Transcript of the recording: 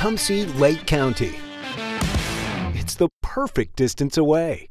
Come see Lake County. It's the perfect distance away.